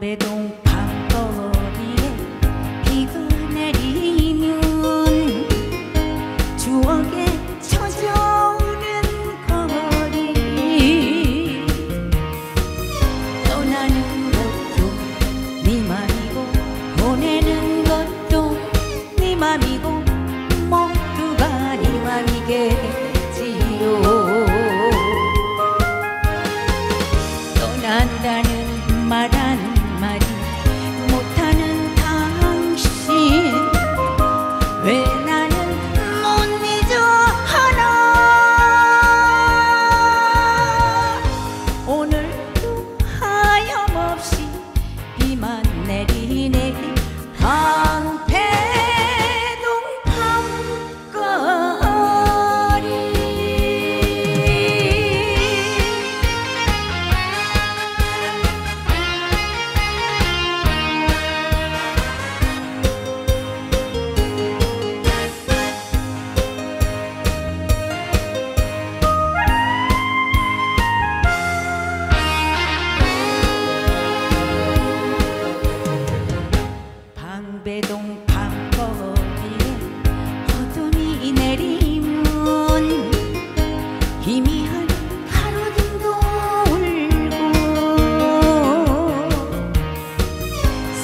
담배동 밤거리에 비가 내리면 추억에 젖어오는 거리. 떠나는 것도 네 맘이고 보내는 것도 네 맘이고 모두가 네 맘이겠지요. 떠난다는 말안 담배동 밤거리 어둠이 내리면 희미한 하루등도 울고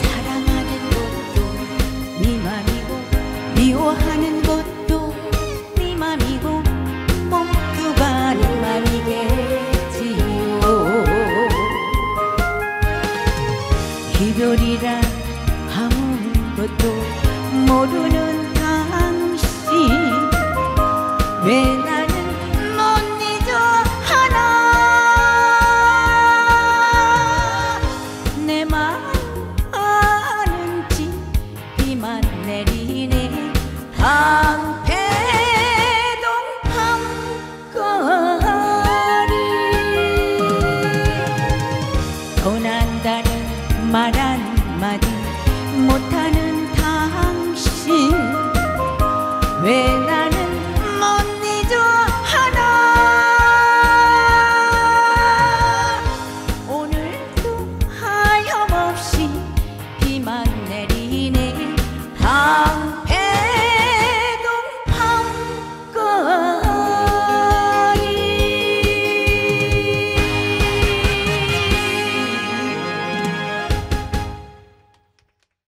사랑하는 것도 네 맘이고 미워하는 것도 네 맘이고